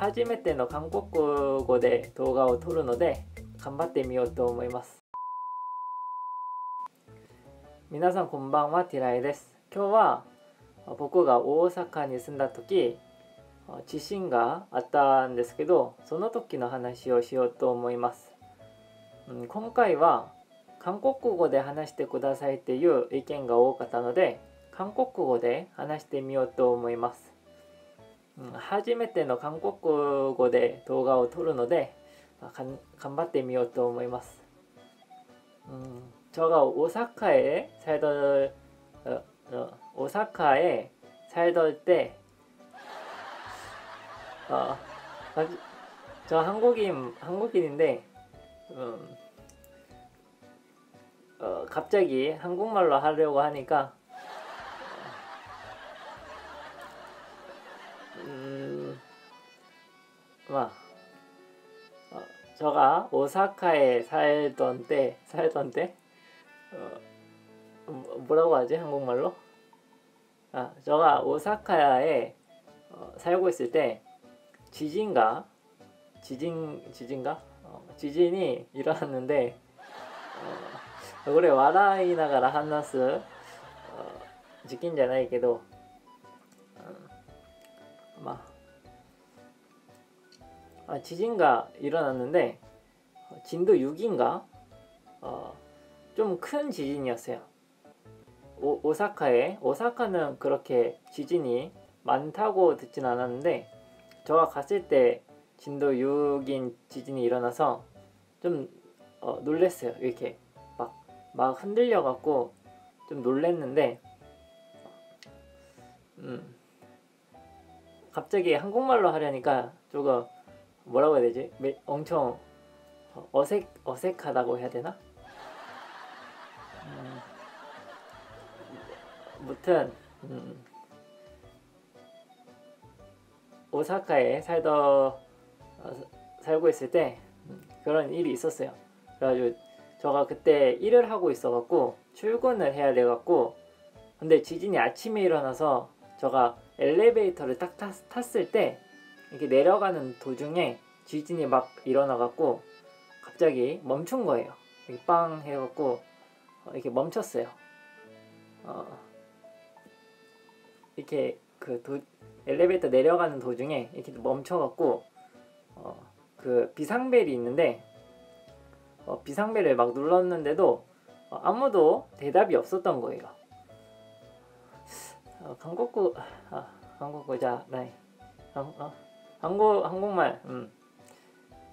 初めての韓国語で動画を撮るので頑張ってみようと思います。皆さんこんばんはティライです。今日は僕が大阪に住んだ時地震があったんですけどその時の話をしようと思います、うん、今回は韓国語で話してくださいっていう意見が多かったので韓国語で話してみようと思います。初めての韓国語で動画を撮るので頑張ってみようと思います。음, 제가 오사카에 살던 어, 어, 오사카에 살던 때 어, 저 한국인 한국인인데 음, 어, 갑자기 한국말로 하려고 하니까 와, 어, 저가 오사카에 살던 때 살던 때 어, 뭐, 뭐라고 하지 한국말로? 아, 저가 오사카에 어, 살고 있을 때 지진가 지진 지진가 어, 지진이 일어났는데 어, 그래 와라이나가라 한나스 어, 지킨じゃないけど 어, まあ 아, 지진가 일어났는데 어, 진도 6인가 어, 좀 큰 지진이었어요. 오, 오사카에 오사카는 그렇게 지진이 많다고 듣진 않았는데 저가 갔을 때 진도 6인 지진이 일어나서 좀 어, 놀랬어요. 이렇게 막, 막 흔들려 갖고 좀 놀랬는데 음, 갑자기 한국말로 하려니까 조금 뭐라고 해야 되지? 엄청 어색 어색하다고 해야 되나? 음, 무튼 음, 오사카에 살던 어, 살고 있을 때 음, 그런 일이 있었어요. 그래가지고 저가 그때 일을 하고 있어갖고 출근을 해야 돼갖고 근데 지진이 아침에 일어나서 저가 엘리베이터를 딱 탔, 탔을 때 이렇게 내려가는 도중에 지진이 막 일어나갖고 갑자기 멈춘 거예요. 빵 해갖고 어, 이렇게 멈췄어요. 어, 이렇게 그 도, 엘리베이터 내려가는 도중에 이렇게 멈춰갖고 어, 그 비상벨이 있는데 어, 비상벨을 막 눌렀는데도 어, 아무도 대답이 없었던 거예요. 어, 한국어 아, 한국어자 네. 어, 한국 한국말 음.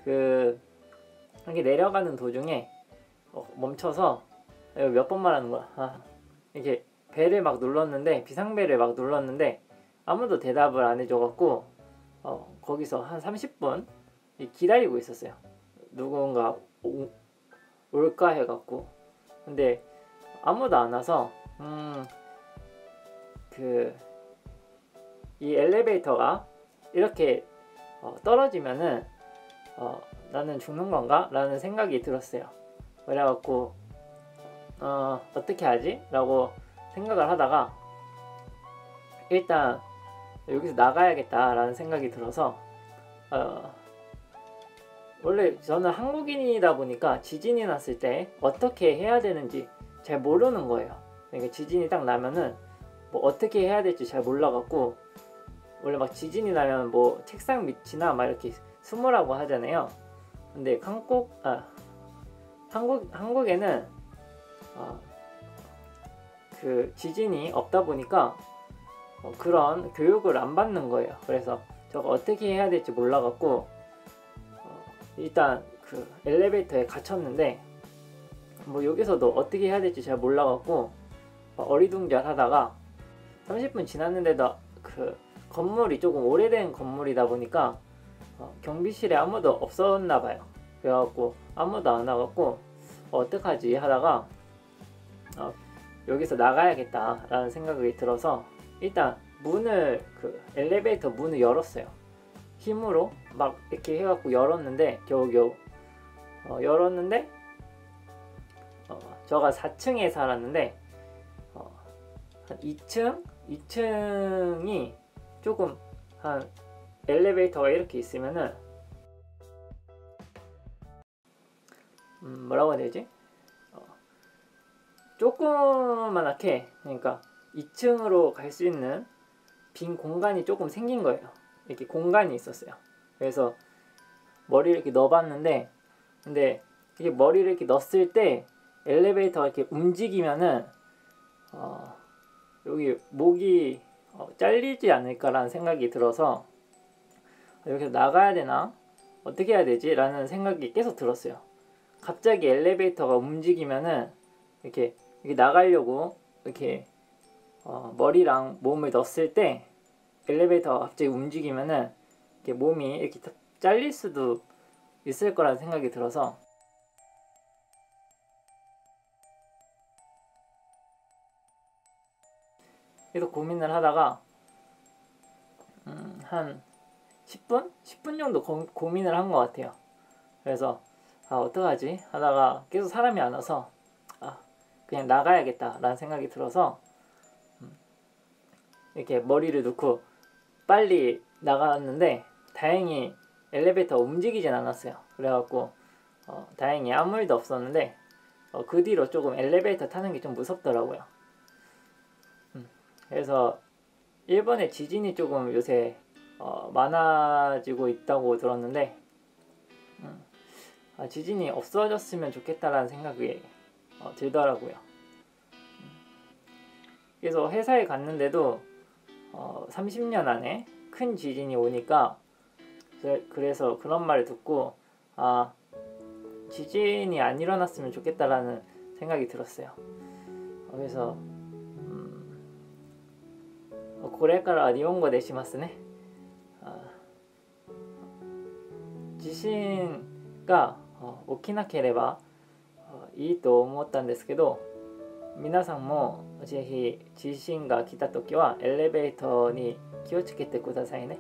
그 이렇게 내려가는 도중에 어, 멈춰서 몇번 말하는 거야. 아, 이렇게 배를 막 눌렀는데 비상배를 막 눌렀는데 아무도 대답을 안 해줘갖고 어, 거기서 한 30분 기다리고 있었어요. 누군가 오, 올까 해갖고 근데 아무도 안 와서 음 그 이 엘리베이터가 이렇게 어, 떨어지면은 어, 나는 죽는 건가? 라는 생각이 들었어요. 그래갖고 어, 어떻게 하지? 라고 생각을 하다가 일단 여기서 나가야겠다 라는 생각이 들어서 어, 원래 저는 한국인이다 보니까 지진이 났을 때 어떻게 해야 되는지 잘 모르는 거예요. 그러니까 지진이 딱 나면은 뭐 어떻게 해야 될지 잘 몰라갖고 원래 막 지진이 나면 뭐 책상 밑이나 막 이렇게 숨으라고 하잖아요. 근데 한국 아 한국 한국에는 어, 그 지진이 없다 보니까 어, 그런 교육을 안 받는 거예요. 그래서 저거 어떻게 해야 될지 몰라갖고 어, 일단 그 엘리베이터에 갇혔는데 뭐 여기서도 어떻게 해야 될지 잘 몰라갖고 어리둥절하다가 30분 지났는데도 그 건물이 조금 오래된 건물이다 보니까 어, 경비실에 아무도 없었나 봐요. 그래갖고 아무도 안 와갖고 어, 어떡하지 하다가 어, 여기서 나가야겠다라는 생각이 들어서 일단 문을 그 엘리베이터 문을 열었어요. 힘으로 막 이렇게 해갖고 열었는데 겨우겨우 어, 열었는데 어, 저가 4층에 살았는데 어, 한 2층 2층이 조금 한 엘리베이터가 이렇게 있으면은 음, 뭐라고 해야 되지? 어, 조그만하게 그러니까 2층으로 갈 수 있는 빈 공간이 조금 생긴 거예요. 이렇게 공간이 있었어요. 그래서 머리를 이렇게 넣어봤는데 근데 이게 머리를 이렇게 넣었을 때 엘리베이터가 이렇게 움직이면은 어, 여기 목이 어, 잘리지 않을까라는 생각이 들어서 여기서 나가야 되나 어떻게 해야 되지? 라는 생각이 계속 들었어요. 갑자기 엘리베이터가 움직이면은 이렇게, 이렇게 나가려고 이렇게 어, 머리랑 몸을 넣었을 때 엘리베이터가 갑자기 움직이면은 이렇게 몸이 이렇게 잘릴 수도 있을 거라는 생각이 들어서 계속 고민을 하다가 음, 한 10분? 10분 정도 고, 고민을 한 것 같아요. 그래서 아 어떡하지? 하다가 계속 사람이 안 와서 아 그냥 나가야겠다라는 생각이 들어서 음, 이렇게 머리를 넣고 빨리 나갔는데 다행히 엘리베이터 움직이진 않았어요. 그래갖고 어, 다행히 아무 일도 없었는데 어, 그 뒤로 조금 엘리베이터 타는 게 좀 무섭더라고요. 음, 그래서 일본에 지진이 조금 요새 어, 많아지고 있다고 들었는데 음, 아, 지진이 없어졌으면 좋겠다라는 생각이 어, 들더라고요. 음, 그래서 회사에 갔는데도 어, 30년 안에 큰 지진이 오니까 그래서 그런 말을 듣고 아 지진이 안 일어났으면 좋겠다라는 생각이 들었어요. 그래서 음, これから日本語でしますね。 地震が起きなければいいと思ったんですけど皆さんもぜひ地震が来た時はエレベーターに気をつけてくださいね、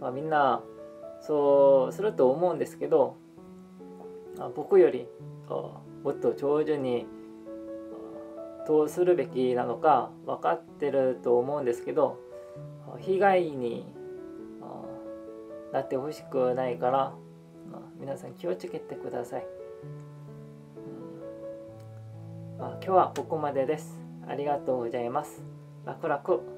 まあ、みんなそうすると思うんですけど僕よりもっと上手にどうするべきなのか分かってると思うんですけど被害になってほしくないから皆さん気をつけてください、うん。まあ、今日はここまでです。ありがとうございます。楽々。